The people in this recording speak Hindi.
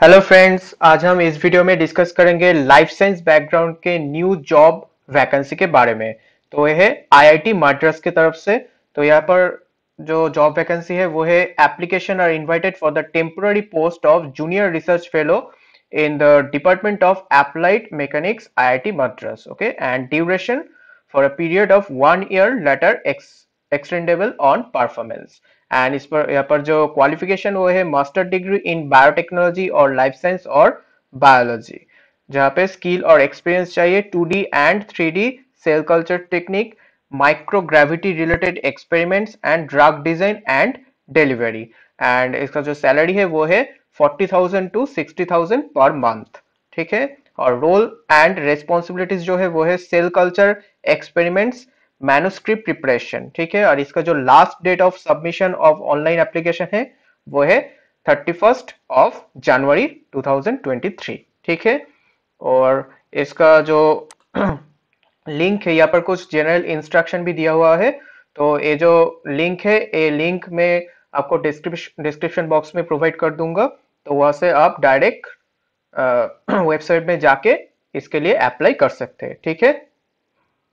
हेलो फ्रेंड्स आज हम इस वीडियो में डिस्कस करेंगे लाइफ साइंस बैकग्राउंड के न्यू जॉब वैकेंसी के बारे में। तो यह है आईआईटी माद्रास की तरफ़ से। तो यहाँ पर जो जॉब वैकेंसी है, वो है application are invited for the temporary post of junior research fellow in the department of applied mechanics IIT Madras okay and duration for a period of one year later extendable on performance and इस पर यहाँ पर जो क्वालिफिकेशन वो है मास्टर डिग्री इन बायोटेक्नोलॉजी और लाइफ साइंस और बायोलॉजी जहाँ पे स्किल और एक्सपीरियंस चाहिए two and three cell culture technique microgravity related experiments and drug design and delivery and इसका जो सैलरी है वो है forty thousand to sixty thousand per month ठीक है? और रोल एंड रेस्पॉन्सिबिलिटीज जो है वो है cell culture experiments manuscript preparation ठीक है? और इसका जो last date of submission of online application है, वो है थर्टी फ़र्स्ट ऑफ़ जनवरी 2023 ठीक है? और इसका जो लिंक है, यहाँ पर कुछ जनरल इंस्ट्रक्शन भी दिया हुआ है। तो ये जो लिंक है, ये लिंक में आपको डिस्क्रिप्शन डिस्क्रिप्शन बॉक्स में प्रोवाइड कर दूँगा। तो वहाँ से आप डायरेक्ट वेबसाइट में जाके इसके लिए अप्लाई कर सकते हैं, ठीक है?